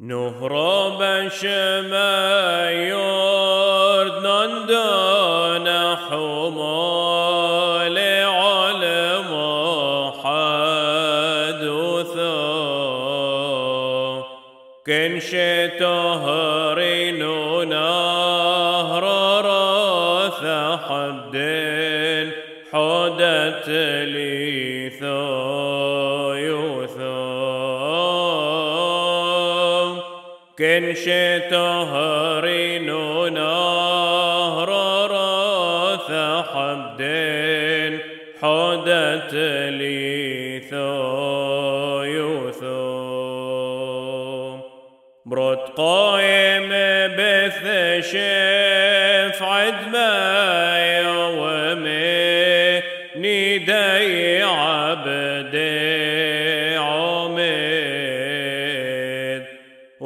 نهرب شما يرد نندان حمال علم حدثا كن شتهرين نهر راث حد حدت لي ثيوثا كن شتهرين نهر راث حد حدت لي ثيوثا برد قايم بث شفعة ما يومي ندي عبد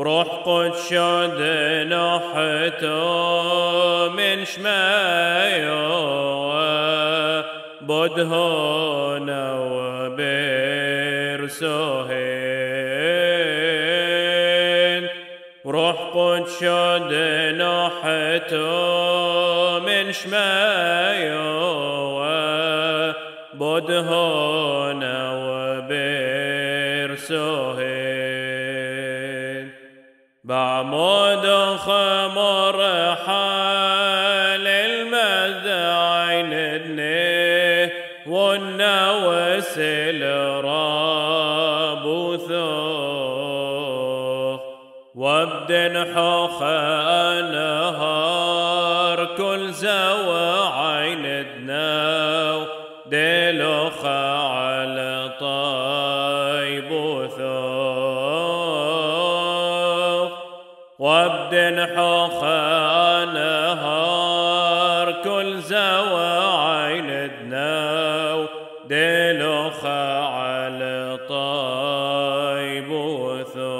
روح قد شد نحته من شمايا وبرسهين روح قد شد نحته من شمايا بدهون وبرسهين بعمود خمر حال المدعين النه والنوس الرابوثوخ وابدن حخ نهار كل زوى عين دناو دلوخ على طيبوثوخ وابدن حخ نهار كل زوى عين دناو دلوخ على طيبوثوخ